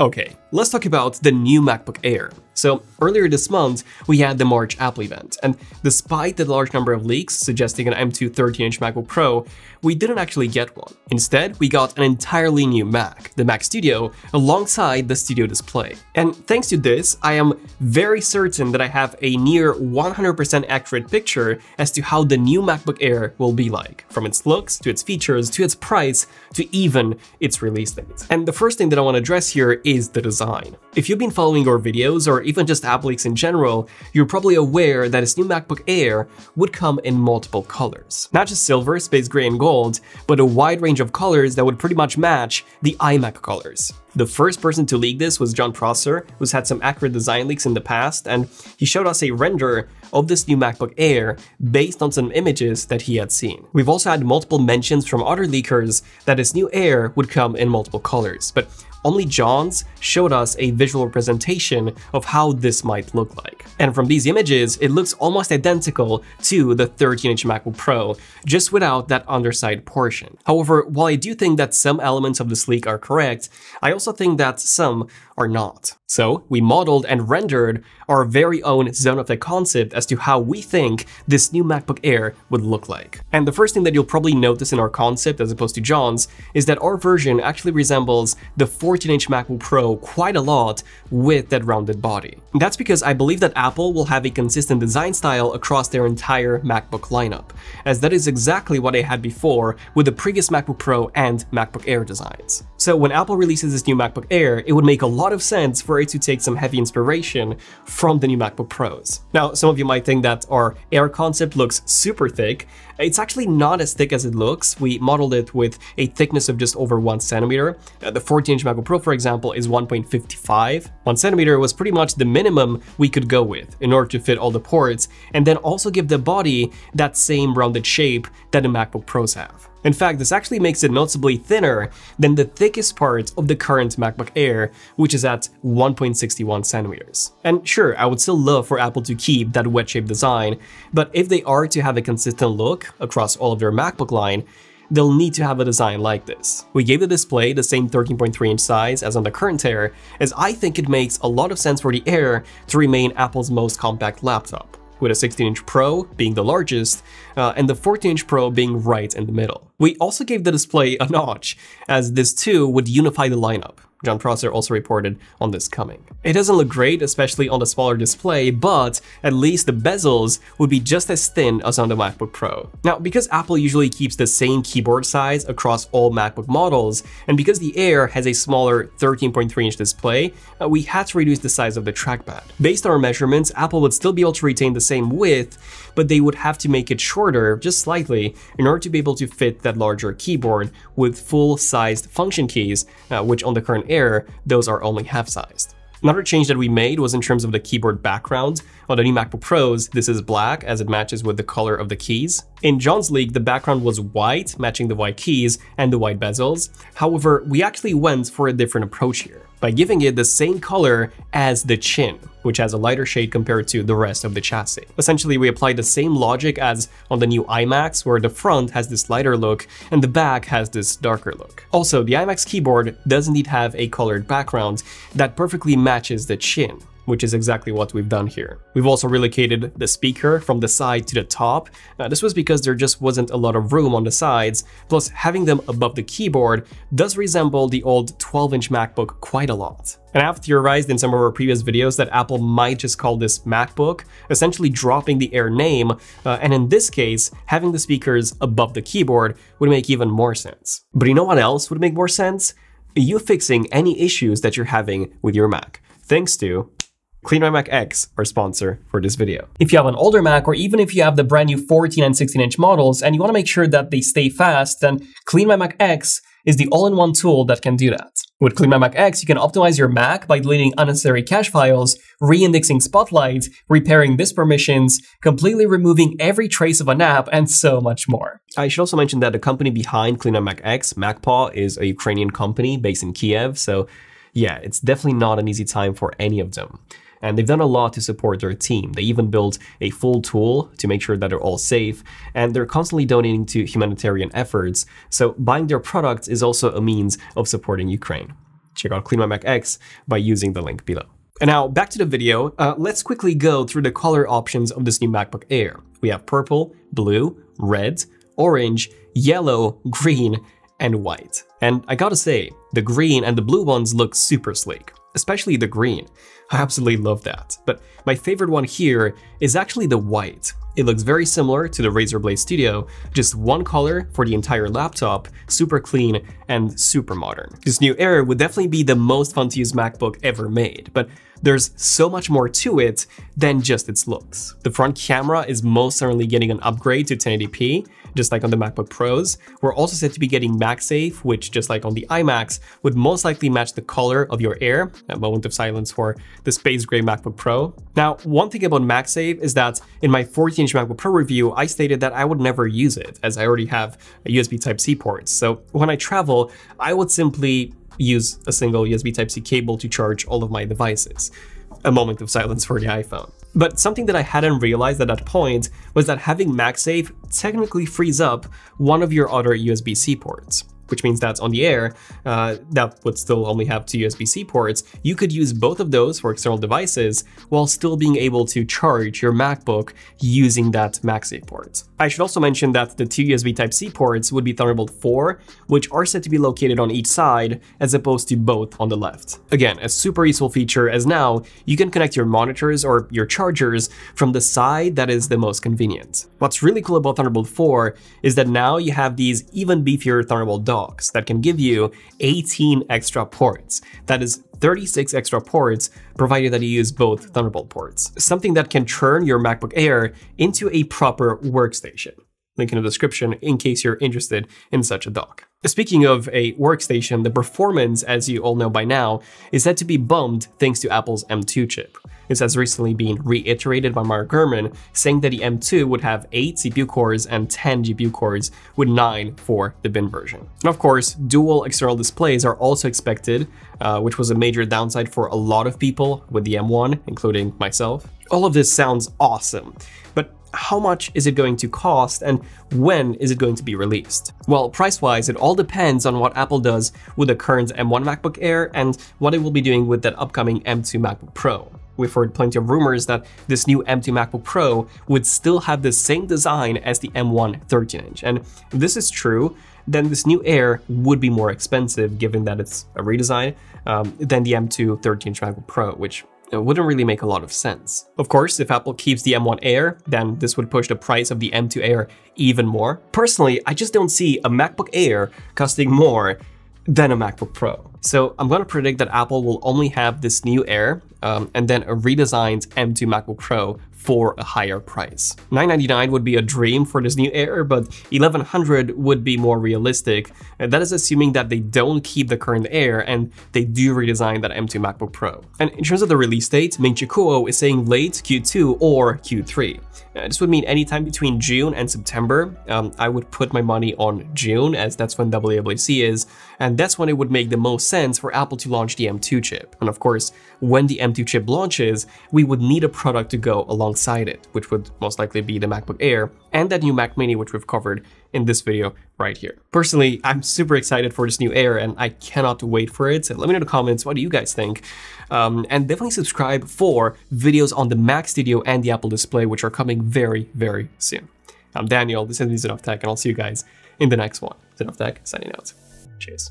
Okay, let's talk about the new MacBook Air. So earlier this month, we had the March Apple event, and despite the large number of leaks suggesting an M2 13-inch MacBook Pro, we didn't actually get one. Instead, we got an entirely new Mac, the Mac Studio, alongside the Studio Display. And thanks to this, I am very certain that I have a near 100% accurate picture as to how the new MacBook Air will be like, from its looks, to its features, to its price, to even its release date. And the first thing that I want to address here is the design. If you've been following our videos or even just Apple Leaks in general, you're probably aware that its new MacBook Air would come in multiple colors. Not just silver, space gray, and gold, but a wide range of colors that would pretty much match the iMac colors. The first person to leak this was Jon Prosser, who's had some accurate design leaks in the past, and he showed us a render of this new MacBook Air based on some images that he had seen. We've also had multiple mentions from other leakers that this new Air would come in multiple colors, but only Jon's showed us a visual representation of how this might look like. And from these images, it looks almost identical to the 13-inch MacBook Pro, just without that underside portion. However, while I do think that some elements of the leak are correct, I also think that some are not. So we modeled and rendered our very own ZONEofTECH concept as to how we think this new MacBook Air would look like. And the first thing that you'll probably notice in our concept as opposed to Jon's is that our version actually resembles the 14-inch MacBook Pro quite a lot with that rounded body. That's because I believe that Apple will have a consistent design style across their entire MacBook lineup, as that is exactly what I had before with the previous MacBook Pro and MacBook Air designs. So when Apple releases this new MacBook Air, it would make a lot of sense for it to take some heavy inspiration from the new MacBook Pros. Now, some of you might think that our Air concept looks super thick. It's actually not as thick as it looks. We modeled it with a thickness of just over one centimeter. Uh, the 14-inch MacBook Pro, for example, is 1.55. One centimeter was pretty much the minimum we could go with in order to fit all the ports, and then also give the body that same rounded shape that the MacBook Pros have. In fact, this actually makes it noticeably thinner than the thickest part of the current MacBook Air, which is at 1.61 centimeters. And sure, I would still love for Apple to keep that wedge-shaped design, but if they are to have a consistent look across all of their MacBook line, they'll need to have a design like this. We gave the display the same 13.3 inch size as on the current Air, as I think it makes a lot of sense for the Air to remain Apple's most compact laptop with a 16-inch Pro being the largest, uh, and the 14-inch Pro being right in the middle. We also gave the display a notch, as this too would unify the lineup. Jon Prosser also reported on this coming. It doesn't look great, especially on the smaller display, but at least the bezels would be just as thin as on the MacBook Pro. Now, because Apple usually keeps the same keyboard size across all MacBook models, and because the Air has a smaller 13.3 inch display, uh, we had to reduce the size of the trackpad. Based on our measurements, Apple would still be able to retain the same width, but they would have to make it shorter, just slightly, in order to be able to fit that larger keyboard with full-sized function keys, uh, which on the current Air, those are only half-sized. Another change that we made was in terms of the keyboard background. On the new MacBook Pros, this is black as it matches with the color of the keys. In Jon's leak, the background was white, matching the white keys and the white bezels. However, we actually went for a different approach here by giving it the same color as the chin, which has a lighter shade compared to the rest of the chassis. Essentially, we applied the same logic as on the new iMacs, where the front has this lighter look and the back has this darker look. Also, the iMac's keyboard does indeed have a colored background that perfectly matches the chin, which is exactly what we've done here. We've also relocated the speaker from the side to the top. Uh, this was because there just wasn't a lot of room on the sides, plus having them above the keyboard does resemble the old 12-inch MacBook quite a lot. And I've theorized in some of our previous videos that Apple might just call this MacBook, essentially dropping the Air name, uh, and in this case, having the speakers above the keyboard would make even more sense. But you know what else would make more sense? You fixing any issues that you're having with your Mac, thanks to Clean My Mac X, our sponsor for this video. If you have an older Mac, or even if you have the brand new 14 and 16 inch models and you want to make sure that they stay fast, then Clean My Mac X is the all-in-one tool that can do that. With Clean My Mac X, you can optimize your Mac by deleting unnecessary cache files, re-indexing Spotlight, repairing disk permissions, completely removing every trace of an app, and so much more. I should also mention that the company behind Clean My Mac X, MacPaw, is a Ukrainian company based in Kiev, so yeah, it's definitely not an easy time for any of them and they've done a lot to support their team. They even built a full tool to make sure that they're all safe, and they're constantly donating to humanitarian efforts, so buying their products is also a means of supporting Ukraine. check out Clean My X by using the link below. And now back to the video, uh, let's quickly go through the color options of this new MacBook Air. We have purple, blue, red, orange, yellow, green, and white. And I gotta say, the green and the blue ones look super sleek, especially the green. I absolutely love that. But my favorite one here is actually the white. It looks very similar to the Razer Blade Studio, just one color for the entire laptop, super clean and super modern. This new Air would definitely be the most fun to use MacBook ever made, but there's so much more to it than just its looks. The front camera is most certainly getting an upgrade to 1080p, just like on the MacBook Pros. We're also said to be getting MagSafe, which just like on the iMacs, would most likely match the color of your Air, a moment of silence for the space gray MacBook Pro. Now, one thing about MagSafe is that in my 14-inch MacBook Pro review, I stated that I would never use it, as I already have a USB Type-C port. So when I travel, I would simply use a single USB Type-C cable to charge all of my devices. A moment of silence for the iPhone. But something that I hadn't realized at that point was that having MagSafe technically frees up one of your other USB-C ports which means that's on the air, uh, that would still only have two USB-C ports, you could use both of those for external devices while still being able to charge your MacBook using that MagSafe port. I should also mention that the two USB Type-C ports would be Thunderbolt 4, which are said to be located on each side as opposed to both on the left. Again, a super useful feature as now you can connect your monitors or your chargers from the side that is the most convenient. What's really cool about Thunderbolt 4 is that now you have these even beefier Thunderbolt docks that can give you 18 extra ports. That is 36 extra ports, provided that you use both Thunderbolt ports. Something that can turn your MacBook Air into a proper workstation. Link in the description in case you're interested in such a dock. Speaking of a workstation, the performance, as you all know by now, is said to be bumped thanks to Apple's M2 chip. This has recently been reiterated by Mark Gurman, saying that the M2 would have 8 CPU cores and 10 GPU cores, with 9 for the bin version. And of course, dual external displays are also expected, uh, which was a major downside for a lot of people with the M1, including myself. All of this sounds awesome, but how much is it going to cost and when is it going to be released? Well, price-wise, it all depends on what Apple does with the current M1 MacBook Air and what it will be doing with that upcoming M2 MacBook Pro. We've heard plenty of rumors that this new M2 MacBook Pro would still have the same design as the M1 13-inch, and if this is true, then this new Air would be more expensive given that it's a redesign um, than the M2 13-inch MacBook Pro, which wouldn't really make a lot of sense. Of course, if Apple keeps the M1 Air, then this would push the price of the M2 Air even more. Personally, I just don't see a MacBook Air costing more than a MacBook Pro. So I'm going to predict that Apple will only have this new Air um, and then a redesigned M2 MacBook Pro for a higher price. 999 would be a dream for this new Air, but 1100 would be more realistic. That is assuming that they don't keep the current Air and they do redesign that M2 MacBook Pro. And in terms of the release date, Ming Chi Kuo is saying late Q2 or Q3. Uh, this would mean anytime between June and September. Um, I would put my money on June as that's when WWDC is, and that's when it would make the most sense for Apple to launch the M2 chip. And of course, when the M2 chip launches, we would need a product to go alongside it, which would most likely be the MacBook Air and that new Mac Mini, which we've covered in this video right here. Personally, I'm super excited for this new Air and I cannot wait for it. So let me know in the comments, what do you guys think? Um, and definitely subscribe for videos on the Mac Studio and the Apple Display, which are coming very, very soon. I'm Daniel, this is of Tech, and I'll see you guys in the next one. Of Tech, signing out. Cheers.